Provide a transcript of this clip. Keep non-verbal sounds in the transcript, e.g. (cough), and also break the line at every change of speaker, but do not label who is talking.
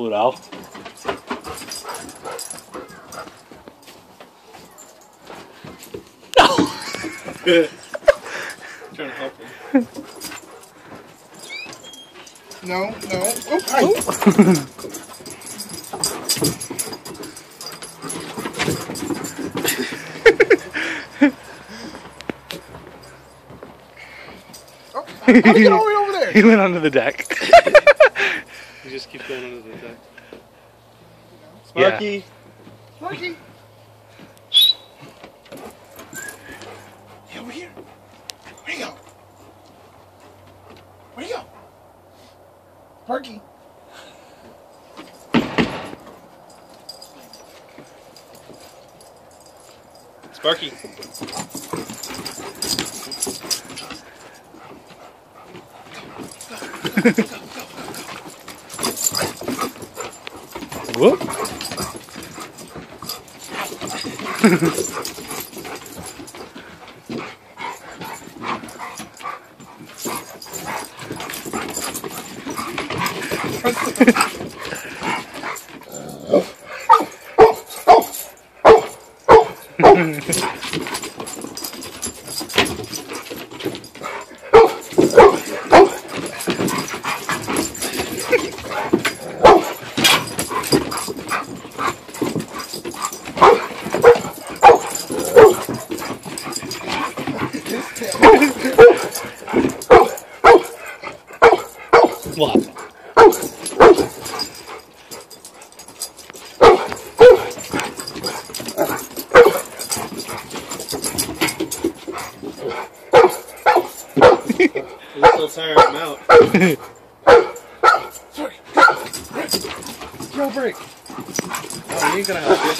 pull it out.
Trying to help him.
No, no. Oh, hi. Oh, how did he get all the way over there? (laughs)
He went under the deck. (laughs)
You just keep going under the deck.
Yeah.
Sparky.
Sparky. Yeah, over here. Where'd he go? Where'd he go? Sparky.
Sparky.
어? (laughs) What?
We're still tiring him out.
Sparky. Yo, break.
Oh, he ain't gonna help you.